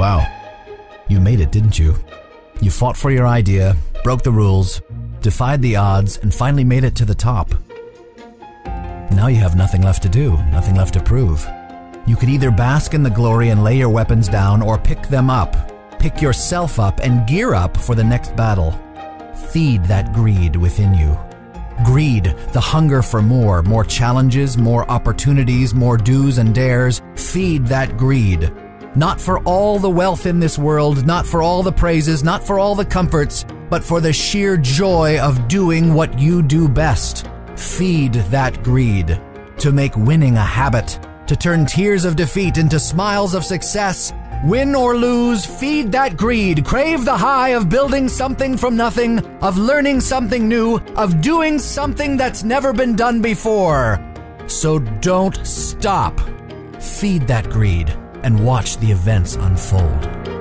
Wow. You made it, didn't you? You fought for your idea, broke the rules, defied the odds, and finally made it to the top. Now you have nothing left to do, nothing left to prove. You could either bask in the glory and lay your weapons down, or pick them up, pick yourself up, and gear up for the next battle. Feed that greed within you. Greed, the hunger for more, more challenges, more opportunities, more do's and dares. Feed that greed. Not for all the wealth in this world, not for all the praises, not for all the comforts, but for the sheer joy of doing what you do best. Feed that greed. To make winning a habit, to turn tears of defeat into smiles of success. Win or lose, feed that greed. Crave the high of building something from nothing, of learning something new, of doing something that's never been done before. So don't stop. Feed that greed and watch the events unfold.